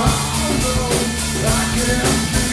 I know I can't